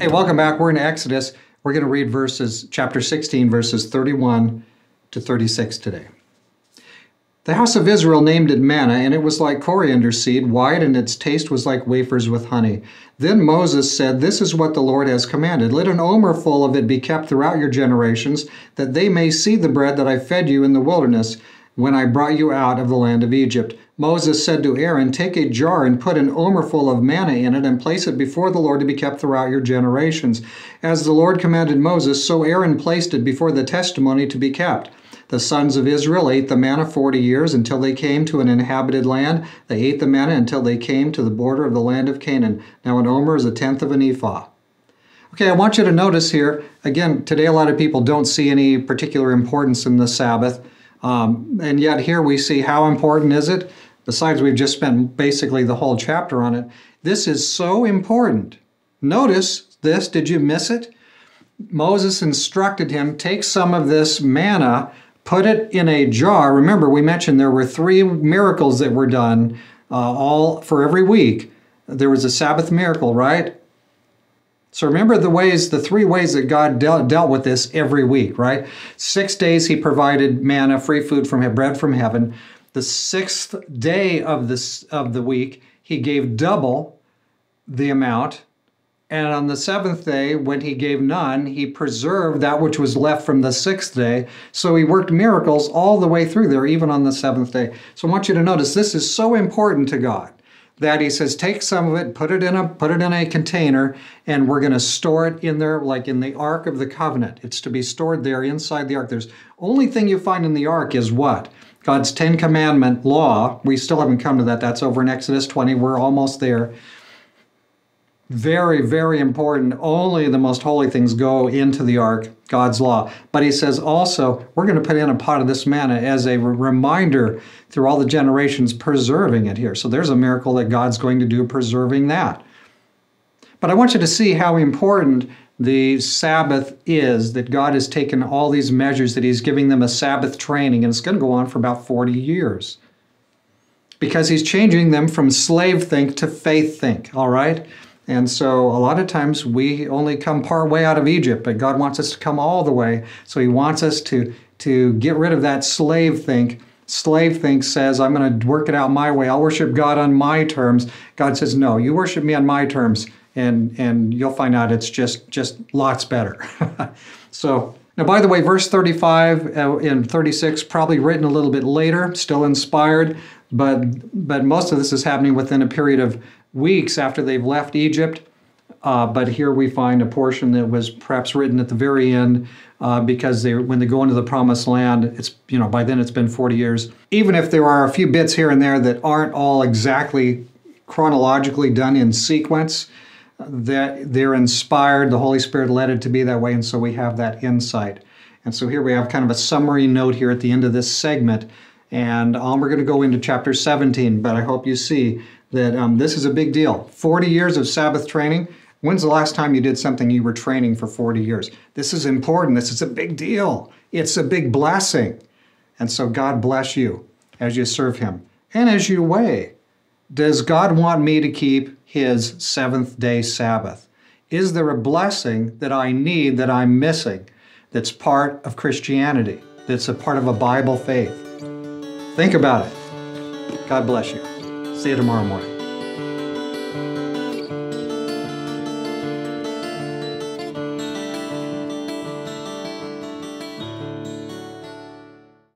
Hey, welcome back. We're in Exodus. We're going to read verses, chapter 16, verses 31 to 36 today. The house of Israel named it manna, and it was like coriander seed, white, and its taste was like wafers with honey. Then Moses said, This is what the Lord has commanded. Let an omer full of it be kept throughout your generations, that they may see the bread that I fed you in the wilderness when I brought you out of the land of Egypt. Moses said to Aaron, Take a jar and put an omer full of manna in it, and place it before the Lord to be kept throughout your generations. As the Lord commanded Moses, so Aaron placed it before the testimony to be kept. The sons of Israel ate the manna forty years until they came to an inhabited land. They ate the manna until they came to the border of the land of Canaan. Now, an omer is a tenth of an ephah. Okay, I want you to notice here, again, today a lot of people don't see any particular importance in the Sabbath. Um, and yet here we see how important is it? Besides, we've just spent basically the whole chapter on it. This is so important. Notice this. Did you miss it? Moses instructed him take some of this manna, put it in a jar. Remember, we mentioned there were three miracles that were done, uh, all for every week. There was a Sabbath miracle, right? So remember the ways, the three ways that God dealt, dealt with this every week, right? Six days He provided manna, free food from bread from heaven. The sixth day of this of the week, he gave double the amount. And on the seventh day, when he gave none, he preserved that which was left from the sixth day. So he worked miracles all the way through there, even on the seventh day. So I want you to notice this is so important to God that he says take some of it put it in a put it in a container and we're going to store it in there like in the ark of the covenant it's to be stored there inside the ark there's only thing you find in the ark is what God's 10 commandment law. We still haven't come to that. That's over in Exodus 20. We're almost there. Very, very important. Only the most holy things go into the ark, God's law. But he says also, we're going to put in a pot of this manna as a reminder through all the generations, preserving it here. So there's a miracle that God's going to do preserving that. But I want you to see how important the Sabbath is that God has taken all these measures, that He's giving them a Sabbath training, and it's going to go on for about 40 years. Because He's changing them from slave think to faith think, all right? And so a lot of times we only come part way out of Egypt, but God wants us to come all the way. So He wants us to, to get rid of that slave think. Slave think says, I'm going to work it out my way. I'll worship God on my terms. God says, No, you worship me on my terms and and you'll find out it's just just lots better. so now, by the way, verse 35 uh, and 36 probably written a little bit later, still inspired, but but most of this is happening within a period of weeks after they've left Egypt. Uh, but here we find a portion that was perhaps written at the very end uh, because they when they go into the promised land it's you know by then it's been 40 years even if there are a few bits here and there that aren't all exactly chronologically done in sequence that they're inspired. The Holy Spirit led it to be that way, and so we have that insight. And so here we have kind of a summary note here at the end of this segment. And um, we're going to go into chapter 17, but I hope you see that um, this is a big deal. 40 years of Sabbath training. When's the last time you did something you were training for 40 years? This is important. This is a big deal. It's a big blessing. And so God bless you as you serve Him and as you weigh. Does God want me to keep his seventh day Sabbath? Is there a blessing that I need that I'm missing that's part of Christianity, that's a part of a Bible faith? Think about it. God bless you. See you tomorrow morning.